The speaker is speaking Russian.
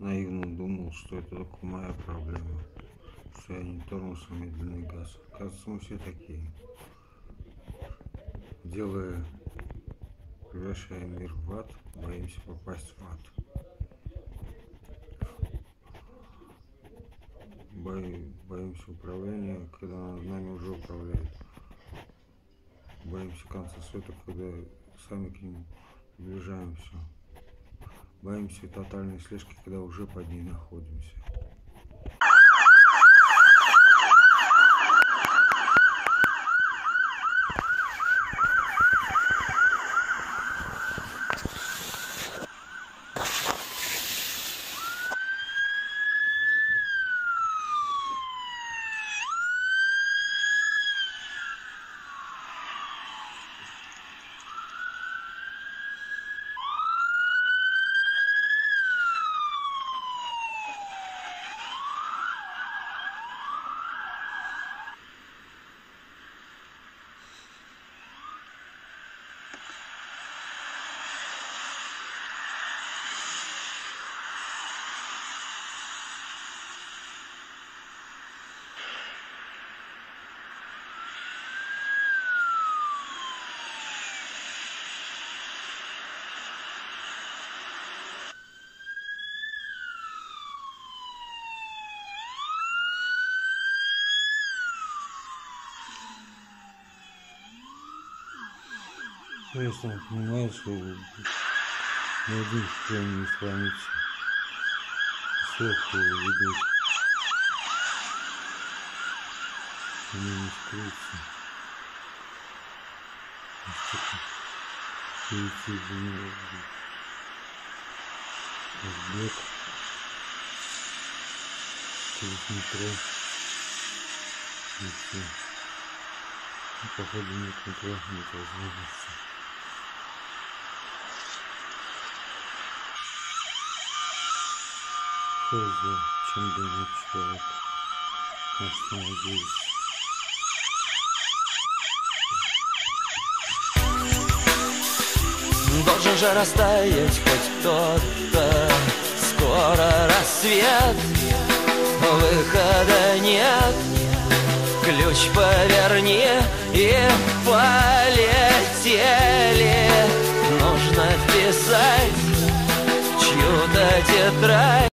наивно думал, что это только моя проблема, что я не тормоз, а медленный газ. Кажется, мы все такие. Делая, превращая мир в ад, боимся попасть в ад. Бои, боимся управления, когда нами уже управляют. Боимся конца света, когда сами к нему приближаемся. Боимся тотальной слежки, когда уже под ней находимся. Конечно, понимаешь, что ни один член не сломится. Сверху ведут. Они не скрыться. Перейти за него. Разбег. Через метро. И все. И походу нет метро, нет возможности. Хз, чем думает человек. Надеюсь. Должен же растаять хоть кто-то Скоро рассвет Выхода нет Ключ поверни и полетели Нужно вписать чью-то тетрадь